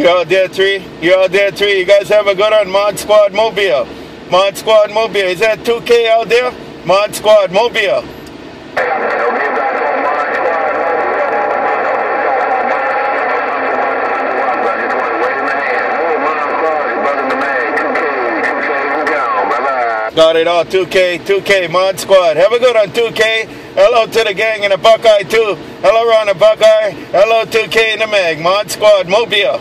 You're out there, three. You're out there, three. You guys have a good one. Mod Squad Mobile. Mod Squad Mobile. Is that 2K out there? Mod Squad Mobile. Got it all. 2K, 2K, Mod Squad. Have a good one, 2K. Hello to the gang in the Buckeye, too. Hello, Ron the Buckeye. Hello, 2K in the Mag. Mod Squad, Mobile.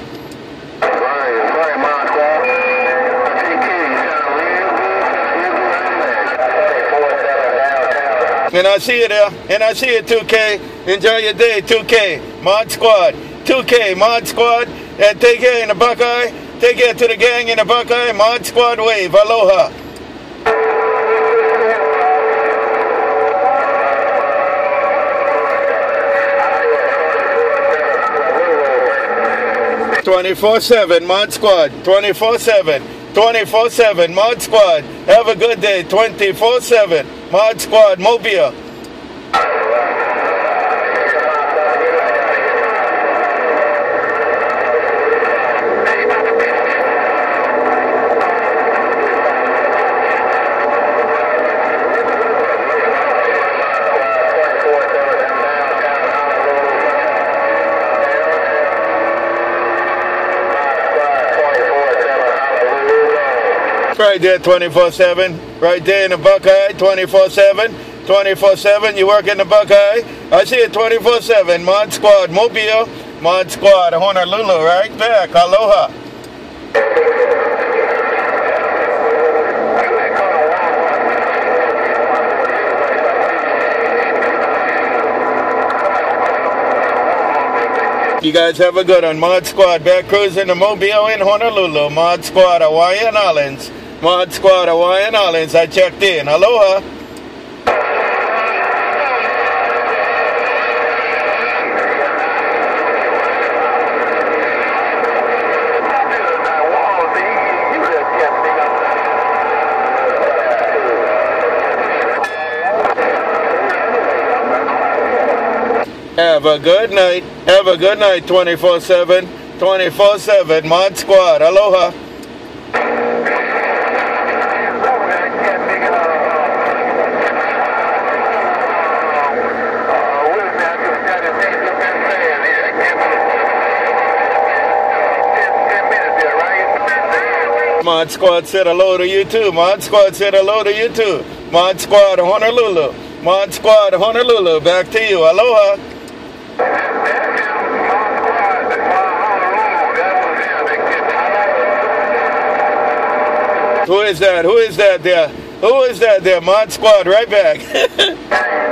And I see you there. And I see you, 2K. Enjoy your day, 2K. Mod Squad. 2K, Mod Squad. And take care in the Buckeye. Take care to the gang in the Buckeye. Mod Squad Wave. Aloha. Twenty-four seven Mod Squad. Twenty-four seven. Twenty-four seven Mod Squad. Have a good day. Twenty-four seven Mod Squad. Mobile. Right there, 24 7. Right there in the Buckeye, 24 7. 24 7. You work in the Buckeye. I see it 24 7. Mod Squad, Mobile. Mod Squad, Honolulu, right back. Aloha. You guys have a good one. Mod Squad back cruising to Mobile in Honolulu. Mod Squad Hawaiian Islands. Mod Squad Hawaiian Islands. I checked in. Aloha. Have a good night. Have a good night, 24 7. 24 7. Mod Squad. Aloha. Mod Squad said hello to you too. Mod Squad said hello to you too. Mod Squad Honolulu. Mod Squad Honolulu. Back to you. Aloha. Who is that? Who is that there? Who is that there? Mod Squad, right back.